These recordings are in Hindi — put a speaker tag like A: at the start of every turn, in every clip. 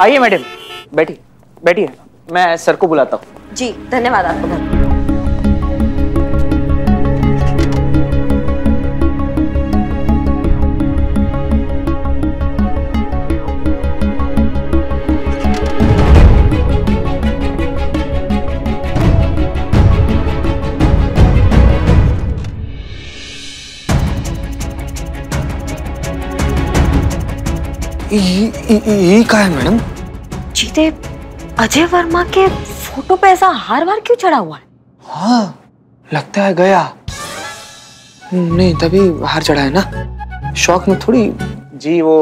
A: आइए मैडम। बैठी बैठिए। मैं सर को बुलाता हूँ।
B: जी धन्यवाद आपको
C: ये का है मैडम।
B: जीते अजय वर्मा के फ़ोटो पे ऐसा हार वार क्यों चढ़ा हुआ है?
C: हाँ लगता है गया। नहीं तभी हार चढ़ा है ना। शौक में थोड़ी।
A: जी वो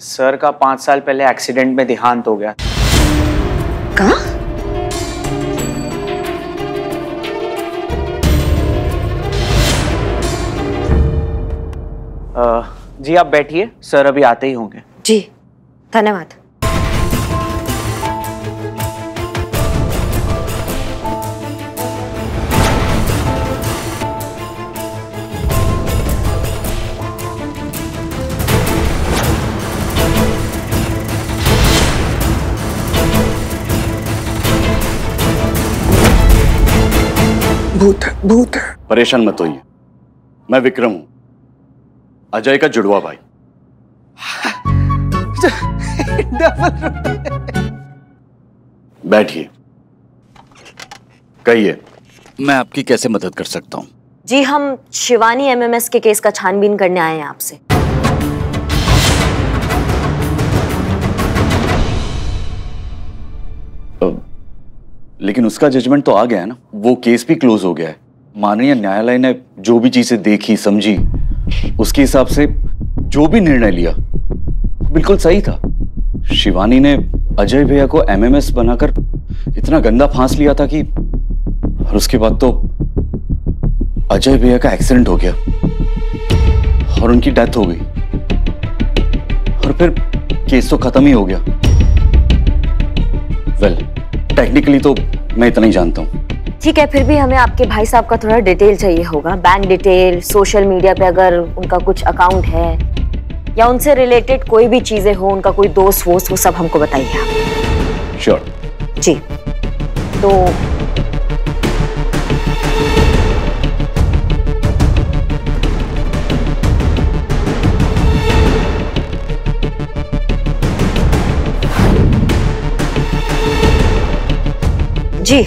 A: सर का पाँच साल पहले एक्सीडेंट में देहांत हो गया।
B: कहा?
A: जी आप बैठिए। सर अभी आते ही होंगे।
B: जी धन्यवाद।
C: भूत है भूत है।
D: परेशान मत होइए। मैं विक्रम हूँ। अजय का जुड़वा भाई। बैठिए। कहिए। मैं आपकी कैसे मदद कर सकता हूँ?
B: जी हम शिवानी एमएमएस के केस का छानबीन करने आए हैं आपसे।
D: लेकिन उसका जजमेंट तो आ गया है ना? वो केस भी क्लोज हो गया है। माननीय न्यायालय ने जो भी चीज़ें देखी समझी उसके हिसाब से जो भी निर्णय लिया बिल्कुल सही था। शिवानी ने अजय भैया को एमएमएस बनाकर इतना गंदा फांस लिया था कि और उसके बाद तो अजय भैया का एक्सीडेंट हो गया और उनकी डेथ हो गई। और फिर केस तो खत्म ही हो गया। वेल well, टेक्निकली तो मैं इतना ही जानता हूँ।
B: ठीक है फिर भी हमें आपके भाई साहब का थोड़ा डिटेल चाहिए होगा। बैंक डिटेल सोशल मीडिया पे अगर उनका कुछ अकाउंट है। या उनसे रिलेटेड कोई भी चीज़ें हो उनका कोई दोस्त वोस्त वो सब हमको बताइए आप।
D: श्योर
B: जी। तो जी।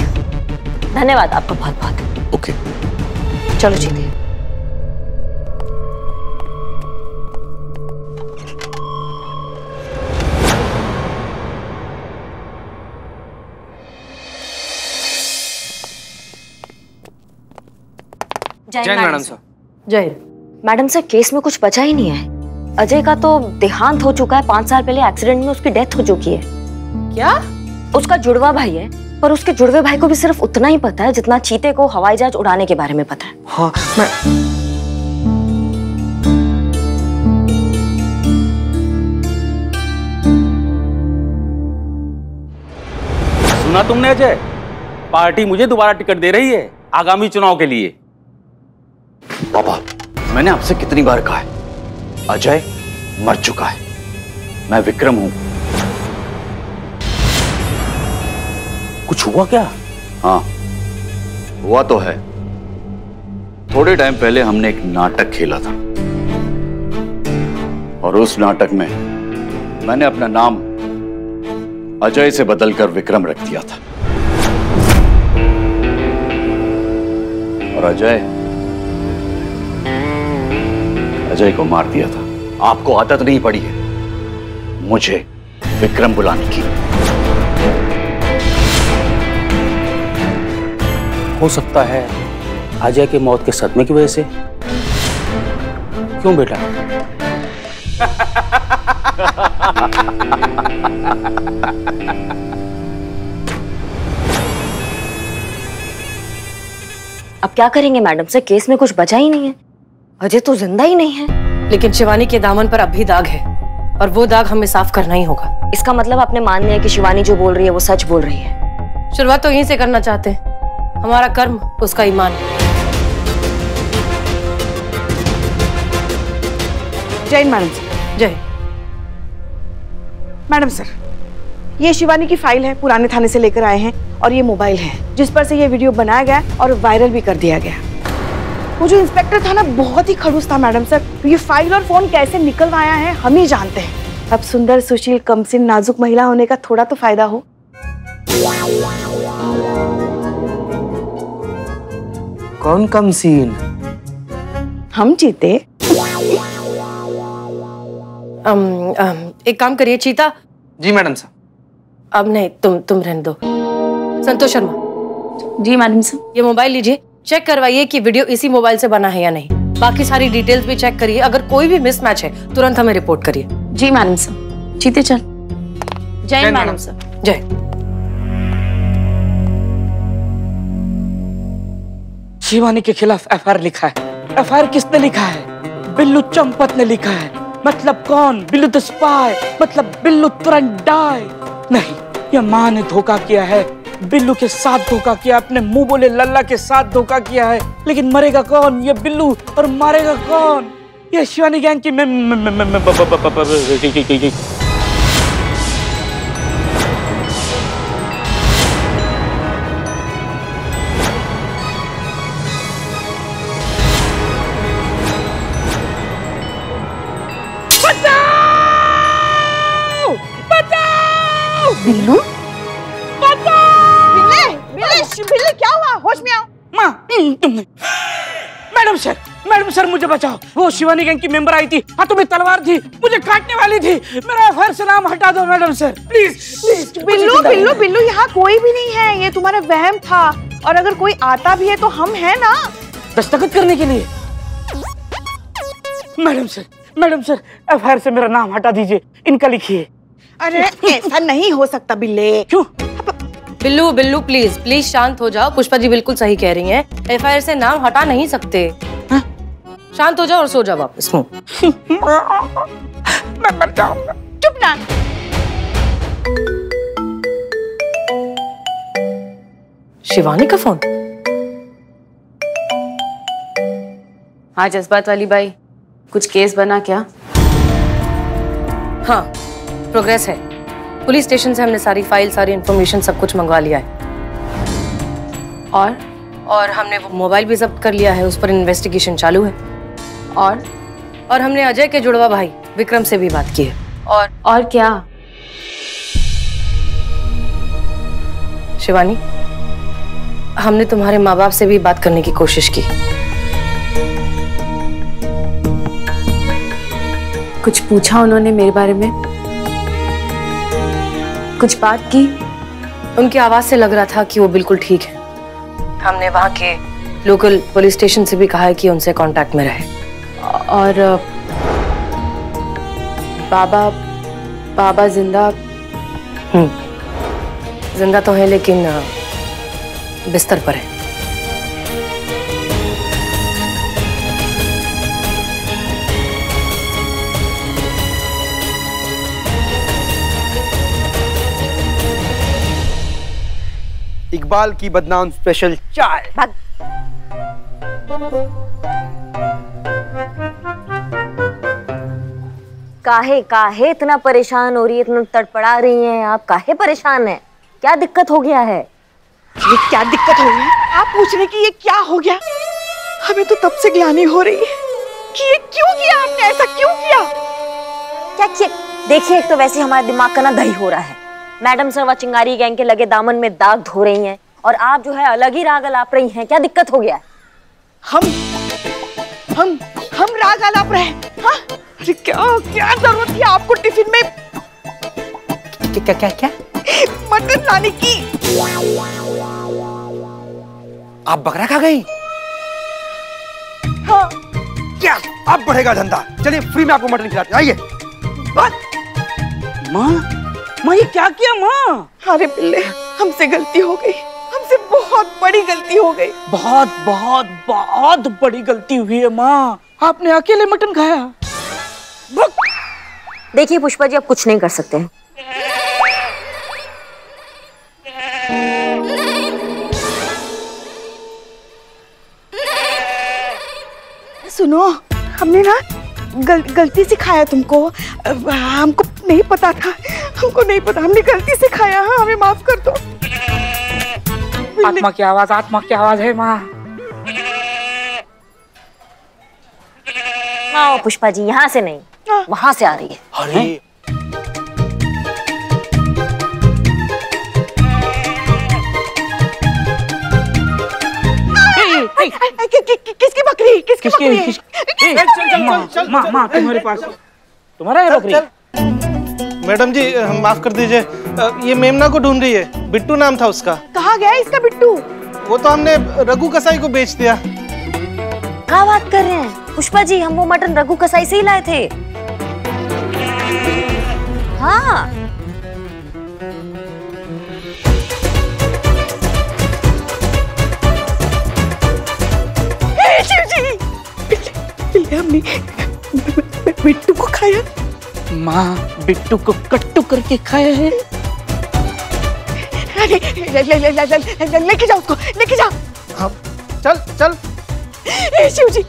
B: धन्यवाद आपका बहुत बहुत
D: ओके okay.
B: चलो जीते जय
C: जय मैडम सर।
B: जय। मैडम सर केस में कुछ बचा ही नहीं है। अजय का तो देहांत हो चुका है। पाँच साल पहले एक्सीडेंट में उसकी डेथ हो चुकी है।
E: क्या?
B: उसका जुड़वा भाई है पर उसके जुड़वे भाई को भी सिर्फ़ उतना ही पता है जितना चीते को हवाई जहाज़ उड़ाने के बारे में पता है।
C: हाँ मैं
F: सुना तुमने अजय? पार्टी मुझे दोबारा टिकट दे रही है आगामी चुनाव के लिए।
D: पापा मैंने आपसे कितनी बार कहा है? अजय मर चुका है। मैं विक्रम हूँ।
F: कुछ हुआ क्या?
D: हाँ हुआ तो है। थोड़े टाइम पहले हमने एक नाटक खेला था। और उस नाटक में मैंने अपना नाम अजय से बदलकर विक्रम रख दिया था। और अजय अजय को मार दिया था। आपको आदत नहीं पड़ी है। मुझे विक्रम बुलाने की।
F: हो सकता है अजय की मौत के सदमे की वजह से। क्यों बेटा?
B: अब क्या करेंगे मैडम? सर केस में कुछ बचा ही नहीं है। अजय तो ज़िंदा ही नहीं है।
E: लेकिन शिवानी के दामन पर अब भी दाग है और वो दाग हमें साफ़ करना ही होगा।
B: इसका मतलब आपने मान लिया कि शिवानी जो बोल रही है वो सच बोल रही है।
E: शुरुआत तो यहीं से करना चाहते हैं। हमारा कर्म उसका ईमान।
G: जय हिंद मैडम सर
E: जय।
G: मैडम सर ये शिवानी की फ़ाइल है पुराने थाने से लेकर आए हैं और ये मोबाइल है जिस पर से ये वीडियो बनाया गया और वायरल भी कर दिया गया। वो जो इंस्पेक्टर था ना बहुत ही खड़ूस था मैडम सर ये फ़ाइल और फ़ोन कैसे निकलवाया है हम ही जानते हैं। अब सुंदर सुशील कमसिन नाजुक महिला होने का थोड़ा तो फ़ायदा हो।
C: कौन कम सीन
G: हम जीते
E: अम, अम, एक काम करिए चीता।
C: जी मैडम साहब
E: अब नहीं तुम तुम रहने दो। संतोष शर्मा।
B: जी मैडम साहब
E: ये मोबाइल लीजिए। चेक करवाइए कि वीडियो इसी मोबाइल से बना है या नहीं। बाकी सारी डिटेल्स भी चेक करिए। अगर कोई भी मिसमैच है तुरंत हमें रिपोर्ट करिए।
B: जी मैडम साहब जीते चल। जय मैडम साहब
E: जय।
C: शिवानी के खिलाफ एफआईआर लिखा है। एफआईआर किसने लिखा है? बिल्लू चंपत ने लिखा है। मतलब कौन? बिल्लू द स्पाई मतलब बिल्लू तुरंत डाई नहीं ये माँ ने धोखा किया है। बिल्लू के साथ धोखा किया अपने मुँह बोले लल्ला के साथ धोखा किया है। लेकिन मरेगा कौन? ये बिल्लू और मारेगा कौन? ये शिवानी गैंग की मैं
G: बिल्ले? माँ
C: हम्म, तुमने मैडम सर मैडम सर मुझे बचाओ। वो शिवानी गैंग की मेंबर आई थी। हाथों में तलवार थी। मुझे काटने वाली थी। मेरा एफआईआर से नाम हटा दो madam sir. Please please
G: Billu Billu Billu यहाँ कोई भी नहीं है। ये तुम्हारा वहम था। और अगर कोई आता भी है तो हम है ना?
C: दस्तखत करने के लिए। Madam sir madam sir FIR से मेरा नाम हटा दीजिए। इनका लिखिए।
G: अरे ऐसा नहीं हो सकता बिल्ले।
C: क्यों?
E: बिल्लू बिल्लू प्लीज़ प्लीज़ शांत हो जाओ। पुष्पा जी बिल्कुल सही कह रही हैं। एफआईआर से नाम हटा नहीं सकते।
C: हाँ?
E: शांत हो जाओ और सो जाओ वापस। मुँह
C: मैं मर जाऊँगा।
G: चुप ना।
E: शिवानी का फ़ोन
B: हाँ जज्बात वाली बाई। कुछ केस बना क्या?
E: हाँ प्रोग्रेस है। पुलिस स्टेशन से हमने सारी फ़ाइल, सारी इंफॉर्मेशन सब कुछ मंगवा लिया है।
B: और?
E: और हमने वो मोबाइल भी जब्त कर लिया है, उस पर इन्वेस्टिगेशन चालू है।
B: और?
E: और हमने अजय के जुड़वा भाई, विक्रम से भी बात की है। और?
B: और क्या?
E: शिवानी, हमने तुम्हारे माँ बाप से भी बात करने की कोशिश की।
B: कुछ पूछा उन्होंने मेरे बारे में? कुछ बात की?
E: उनकी आवाज़ से लग रहा था कि वो बिल्कुल ठीक है। हमने वहाँ के लोकल पुलिस स्टेशन से भी कहा है कि उनसे कांटेक्ट में रहे।
B: और, बाबा बाबा ज़िंदा।
E: ज़िंदा तो है लेकिन, बिस्तर पर है।
H: इकबाल की बदनाम स्पेशल चाय
B: काहे काहे इतना परेशान हो रही है इतना तड़पड़ा रही हैं आप? काहे परेशान है? क्या दिक्कत हो गया है?
G: ये क्या दिक्कत हो गई? आप पूछ रहे कि ये क्या हो गया? हमें तो तब से ग्लानी हो रही है कि ये क्यों किया आपने? ऐसा क्यों किया?
B: क्या किया? देखिए एक तो वैसे हमारा दिमाग का ना दही हो रहा है। मैडम सरवा चिंगारी गैंग के लगे दामन में दाग धो रही हैं और आप जो है अलग ही राग अलाप रही हैं। क्या दिक्कत हो गया है?
G: हम हम हम राग आलाप रहे हैं, हाँ? अरे क्या क्या ज़रूरत थी आपको टिफ़िन में?
C: क्या क्या क्या
G: मटन लाने की।
H: आप बकरा खा गई?
G: हाँ।
H: क्या? अब बढ़ेगा धंधा। चलिए फ्री में आपको मटन खिलाते हैं। आइए।
C: माँ? माँ ये क्या किया माँ?
G: अरे बिल्ले हमसे गलती हो गई। हमसे बहुत बड़ी गलती हो गई।
C: बहुत बहुत बहुत बड़ी गलती हुई है माँ। आपने अकेले मटन खाया?
B: देखिए पुष्पा जी आप कुछ नहीं कर सकते। हैं
G: सुनो हमने ना
I: गल, गलती से खाया तुमको हमको नहीं पता था। हमको नहीं पता हमने गलती से खाया हाँ हमें माफ़ कर दो।
C: आत्मा की आवाज़ आत्मा की आवाज़ है माँ।
B: पुष्पा जी यहाँ से नहीं वहाँ से आ रही है।
H: अरे
I: कि- किसकी बकरी किसकी
C: किसकी
I: बकरी?
C: किस- ए, माँ तुम्हारे पास तुम्हारा है बकरी?
J: मैडम जी अ, माफ़ कर दीजिए। ये मेमना को ढूंढ रही है। बिट्टू नाम था उसका।
I: कहा गया इसका बिट्टू?
J: वो तो हमने रघु कसाई को बेच दिया।
B: क्या बात कर रहे हैं? पुष्पा जी हम वो मटन रघु कसाई से ही लाए थे। हाँ।
I: पहले बिट्टू को खाया।
C: माँ बिट्टू को कट्टू करके खाया है।
I: ले- ले- ले- ले- ले- ले- लेके जाओ उसको लेके जाओ।
J: हाँ चल चल।
I: शिव जी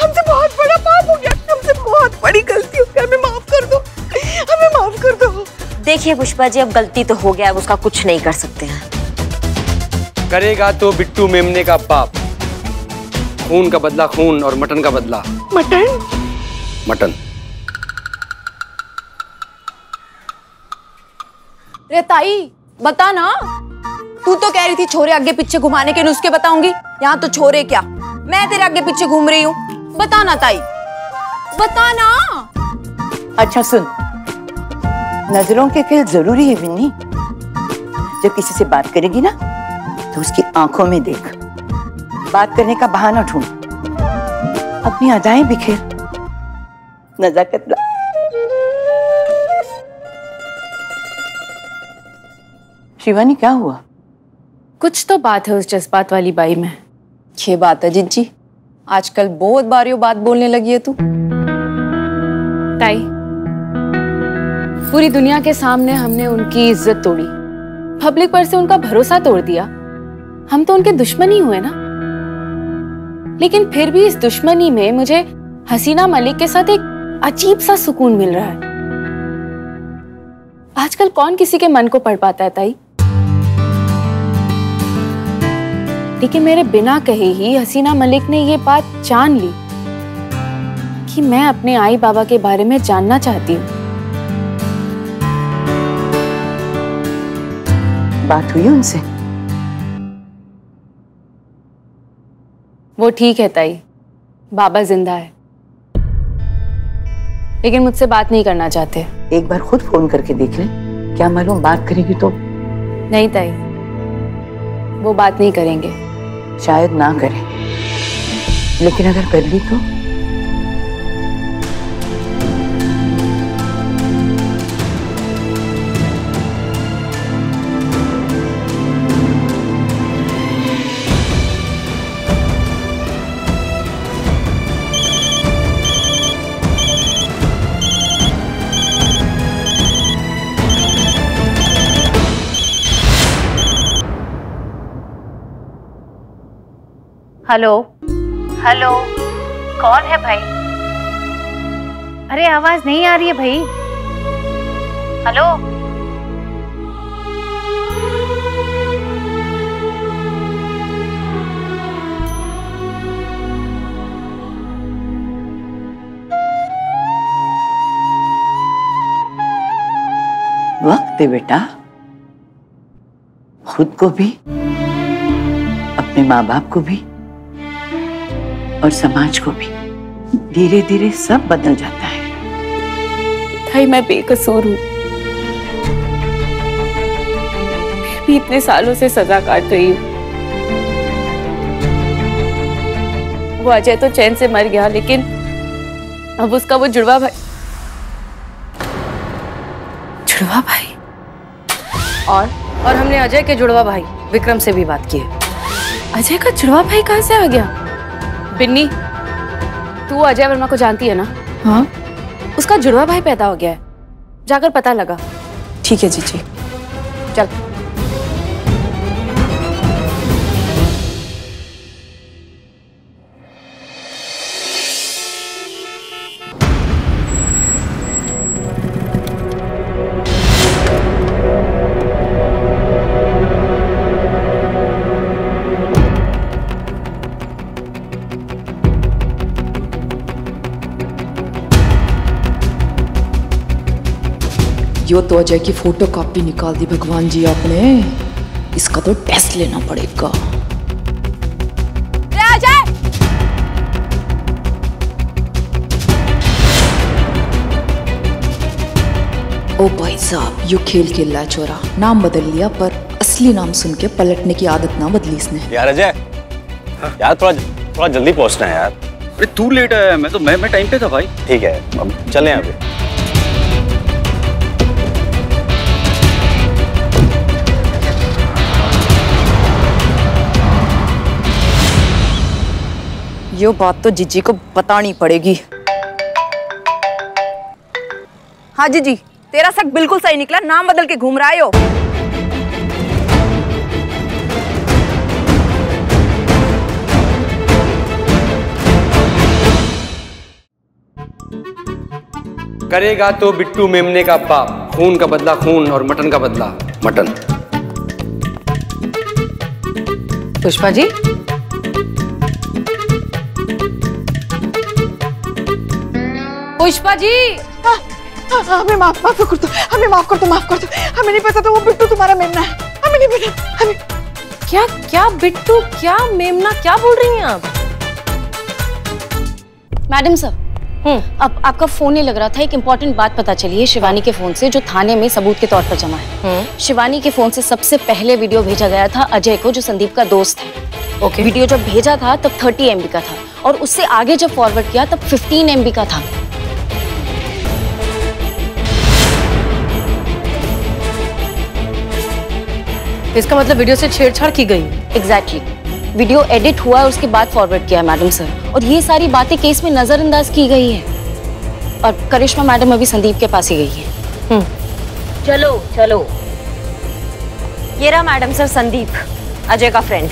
I: हमसे बहुत बड़ा पाप हो गया। हमसे बहुत बड़ी गलती हो गई हमें माफ़ कर दो। हमें माफ़ कर दो।
B: देखिए पुष्पा जी अब गलती तो हो गया। अब उसका कुछ नहीं कर सकते हैं।
H: करेगा तो बिट्टू मेमने का पाप। खून का बदला खून और मटन का बदला।
I: मटन?
H: मटन।
K: रे ताई बता ना। तू तो कह रही थी छोरे आगे पीछे घुमाने के नुस्खे बताऊँगी। यहाँ तो छोरे क्या? मैं तेरे आगे पीछे घूम रही हूँ। बता ना ताई। बता ना।
L: अच्छा सुन। नज़रों के खेल ज़रूरी है विन्नी जब किसी से बात करेगी ना तो उसकी आँखों में देख। बात करने का बहाना ढूंढ। अपनी अदाएँ बिखेर। नजाकत ला। शिवानी क्या हुआ?
K: कुछ तो बात है उस जज्बात वाली बाई में। ये बात है जिज्जी आजकल बहुत बारियों बात बोलने लगी है तू। ताई पूरी दुनिया के सामने हमने उनकी इज़्ज़त तोड़ी। पब्लिक पर से उनका भरोसा तोड़ दिया। हम तो उनके दुश्मन ही हुए ना। लेकिन फिर भी इस दुश्मनी में मुझे हसीना मलिक के साथ एक अजीब सा सुकून मिल रहा है। आजकल कौन किसी के मन को पढ़ पाता है, ताई? लेकिन मेरे बिना कहे ही हसीना मलिक ने ये बात जान ली कि मैं अपने आई बाबा के बारे में जानना चाहती हूँ।
L: बात हुई उनसे?
K: वो ठीक है ताई। बाबा ज़िंदा है। लेकिन मुझसे बात नहीं करना चाहते।
L: एक बार खुद फ़ोन करके देख ले। क्या मालूम बात करेगी तो?
K: नहीं ताई। वो बात नहीं करेंगे।
L: शायद ना करें। लेकिन अगर कर ली तो?
M: हेलो। हेलो। कौन है भाई? अरे आवाज़ नहीं आ रही है भाई। हेलो।
L: वक्त दे बेटा। खुद को भी अपने माँ बाप को भी। और समाज को भी धीरे धीरे सब बदल जाता है।
K: ताई मैं बेकसूर हूँ। भी इतने सालों से सजा काट रही हूँ। वो अजय तो चैन से मर गया लेकिन अब उसका वो जुड़वा भाई। जुड़वा भाई? और और हमने अजय के जुड़वा भाई विक्रम से भी बात की है। अजय का जुड़वा भाई कहाँ से आ गया? बिन्नी तू अजय वर्मा को जानती है ना? हाँ। उसका जुड़वा भाई पैदा हो गया है। जाकर पता लगा। ठीक है जी जी। चल।
N: यो तो अजय की फ़ोटो कॉपी निकाल दी भगवान जी आपने। इसका तो टेस्ट लेना पड़ेगा। ओ भाई साहब यू खेल खेल रहा चोरा। नाम बदल लिया पर असली नाम सुन के पलटने की आदत ना बदली इसने।
F: यार अजय। यार थोड़ा थोड़ा जल्दी पहुँचना है यार।
D: अरे तू लेट आया मैं तो मैं मैं टाइम पे था भाई।
F: ठीक है अब चले यहाँ
L: यो बात तो जीजी को बतानी पड़ेगी। हाँ जीजी तेरा शक बिल्कुल सही निकला नाम बदल के घूम रहा है यो।
H: करेगा तो बिट्टू मेमने का पाप खून का बदला खून और मटन का बदला मटन।
E: पुष्पा जी पुष्पा जी।
G: हाँ, हाँ, हमें माफ़ माफ़ कर दो हमें माफ़ कर दो माफ़ कर दो। हमें नहीं पता था वो बिट्टू तुम्हारा मेमना है। हमें नहीं पता हमें
E: क्या क्या बिट्टू क्या मेमना क्या बोल रही हैं आप?
O: मैडम सर अब आपका फ़ोन नहीं लग रहा था एक इम्पोर्टेंट बात पता चली है शिवानी के फ़ोन से जो थाने में सबूत के तौर पर जमा है। शिवानी के फ़ोन से सबसे पहले वीडियो भेजा गया था अजय को जो संदीप का दोस्त है।
E: ओके
O: वीडियो जब भेजा था तब 30 एमबी का था और उससे आगे जब फॉरवर्ड किया तब 15 एमबी का था।
E: इसका मतलब वीडियो से छेड़छाड़ की गई।
O: Exactly exactly. वीडियो एडिट हुआ है उसके बाद फॉरवर्ड किया है मैडम सर और ये सारी बातें केस में नजरअंदाज की गई है। और करिश्मा मैडम अभी संदीप के पास ही गई है।
B: चलो चलो। ये रहा मैडम सर संदीप अजय का फ्रेंड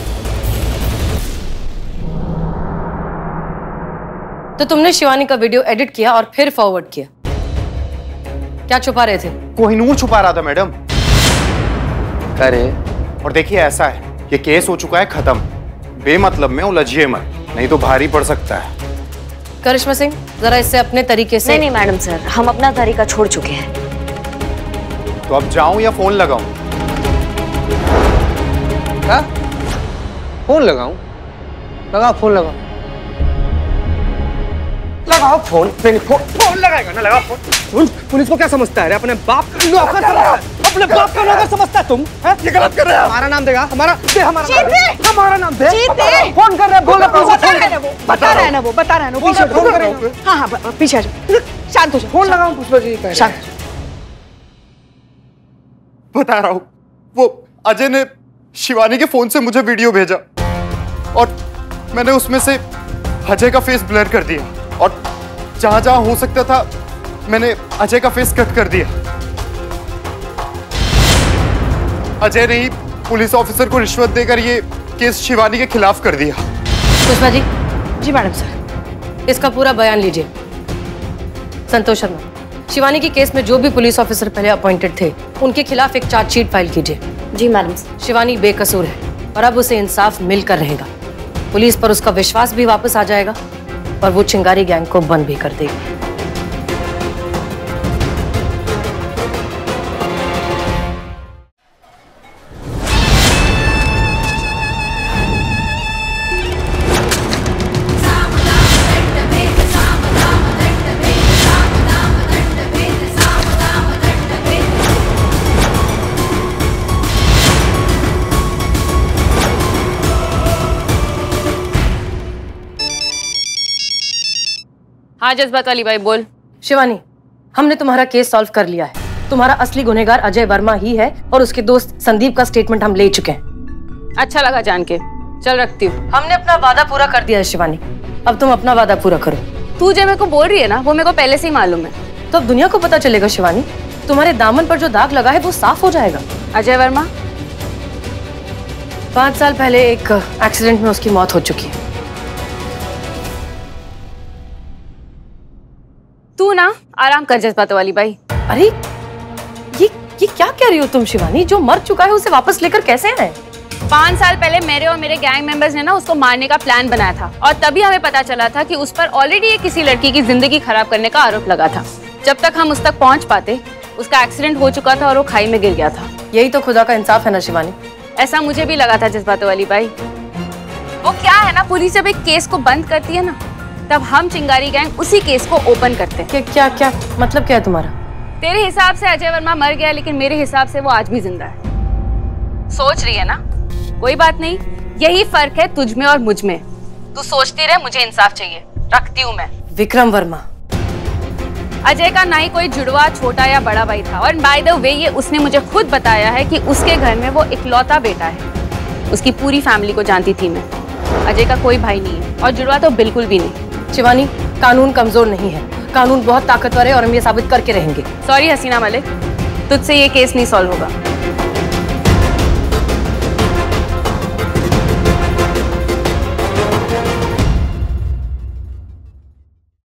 E: तो तुमने शिवानी का वीडियो एडिट किया और फिर फॉरवर्ड किया। क्या छुपा रहे थे?
P: कोहिनूर छुपा रहा था मैडम।
F: करे
P: और देखिए ऐसा है ये केस हो चुका है खत्म। बेमतलब में उलझिए मत नहीं तो भारी पड़ सकता है।
E: करिश्मा सिंह जरा इससे अपने तरीके से
B: नहीं नहीं मैडम सर हम अपना तरीका छोड़ चुके हैं।
P: तो अब जाऊँ या फ़ोन लगाऊँ?
J: क्या फ़ोन लगाऊँ? लगा फ़ोन लगाओ लगाओ फ़ोन। फ़ोन फ़ोन लगाएगा ना लगाओ फ़ोन। पुलिस को क्या समझता है रे? अपने बाप का नौकर समझता है अपने बाप का नौकर समझता है तुम? हैं? ये गलत कर रहे हो हमारा नाम देगा हमारा दे हमारा नाम दे। हमारा नाम दे। फ़ोन कर रहे हैं बोल रहे हैं
G: बता रहे हैं वो बता रहे हैं ना वो बता रहे हैं वो पीछे
J: फ़ोन करें।
G: करें हाँ हाँ ब- पीछे आ जाओ। शांत हो जाओ
J: फ़ोन लगाओ पुष्पा जी कह रहे
G: शांत।
P: बता रहा हूँ वो अजय ने शिवानी के फ़ोन से मुझे वीडियो भेजा। और मैंने उसमें से अजय का फेस ब्लर कर दिया। और जहाँ जहाँ हो सकता था मैंने अजय का फेस कट कर दिया। अजय ने ही पुलिस ऑफिसर को रिश्वत देकर ये केस शिवानी के खिलाफ कर दिया।
E: पुष्पा जी
G: जी मैडम सर
E: इसका पूरा बयान लीजिए। संतोष शर्मा शिवानी के केस में जो भी पुलिस ऑफिसर पहले अपॉइंटेड थे उनके खिलाफ एक चार्जशीट फ़ाइल कीजिए।
B: जी मैडम
E: शिवानी बेकसूर है और अब उसे इंसाफ मिलकर रहेगा। पुलिस पर उसका विश्वास भी वापस आ जाएगा। और वो चिंगारी गैंग को बंद भी कर देगी।
O: हाँ जज्बात वाली भाई बोल।
E: शिवानी हमने तुम्हारा केस सॉल्व कर लिया है। तुम्हारा असली गुनहगार अजय वर्मा ही है और उसके दोस्त संदीप का स्टेटमेंट हम ले चुके हैं।
O: अच्छा लगा जान के। चल रखती हूँ।
E: हमने अपना वादा पूरा कर दिया है शिवानी। अब तुम अपना वादा पूरा करो।
O: तू जो मेरे को बोल रही है ना वो मेरे को पहले से ही मालूम है।
E: तो अब दुनिया को पता चलेगा शिवानी तुम्हारे दामन पर जो दाग लगा है वो साफ़ हो जाएगा।
O: अजय वर्मा?
E: पाँच साल पहले एक एक्सीडेंट में उसकी मौत हो चुकी है।
O: आराम कर जज्बात वाली भाई
E: अरे ये ये क्या कह रही हो तुम शिवानी? जो मर चुका है उसे वापस लेकर कैसे आए
O: पाँच साल पहले मेरे और मेरे गैंग मेंबर्स ने ना उसको मारने का प्लान बनाया था और तभी हमें पता चला था कि उस पर ऑलरेडी ये किसी लड़की की ज़िंदगी खराब करने का आरोप लगा था। जब तक हम उस तक पहुँच पाते
K: उसका एक्सीडेंट हो चुका था और वो खाई में गिर गया था।
E: यही तो खुदा का इंसाफ है ना शिवानी।
K: ऐसा मुझे भी लगा था जज्बातों वाली बाई। वो क्या है ना पुलिस जब एक केस को बंद करती है ना तब हम चिंगारी गैंग उसी केस को ओपन करते हैं।
E: क्या क्या क्या? मतलब क्या है तुम्हारा?
K: तेरे हिसाब से अजय वर्मा मर गया लेकिन मेरे हिसाब से वो आज भी ज़िंदा है। सोच रही है ना? कोई बात नहीं। यही फ़र्क है तुझ में और मुझमें। तू सोचती रहे मुझे इंसाफ चाहिए। रखती हूँ मैं।
E: विक्रम वर्मा।
K: अजय का ना ही कोई जुड़वा छोटा या बड़ा भाई था। और बाय द वे ये उसने मुझे खुद बताया है कि उसके घर में वो इकलौता बेटा है। उसकी पूरी फैमिली को जानती थी मैं। अजय का कोई भाई नहीं है। और जुड़वा तो बिल्कुल भी नहीं।
E: शिवानी, कानून कमज़ोर नहीं है। कानून बहुत ताकतवर है और हम ये साबित करके रहेंगे।
K: सॉरी हसीना मलिक। तुझसे ये केस नहीं सॉल्व होगा।